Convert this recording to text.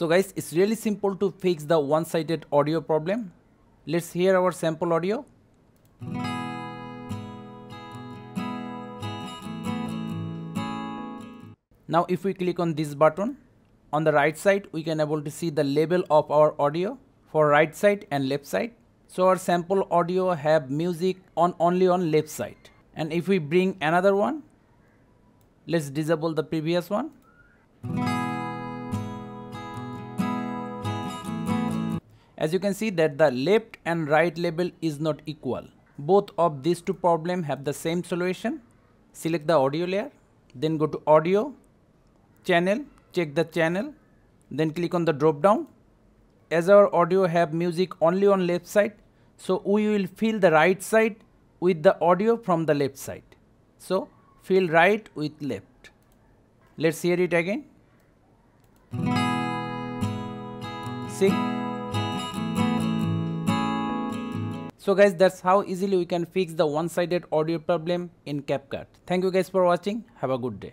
So guys, it's really simple to fix the one-sided audio problem. Let's hear our sample audio. Now if we click on this button, on the right side we can able to see the label of our audio for right side and left side. So our sample audio have music on only on left side. And if we bring another one, let's disable the previous one. As you can see that the left and right label is not equal. Both of these two problem have the same solution. Select the audio layer, then go to audio, channel, check the channel, then click on the drop down. As our audio have music only on left side, so we will fill the right side with the audio from the left side. So fill right with left. Let's hear it again. See? So guys that's how easily we can fix the one-sided audio problem in CapCut. Thank you guys for watching. Have a good day.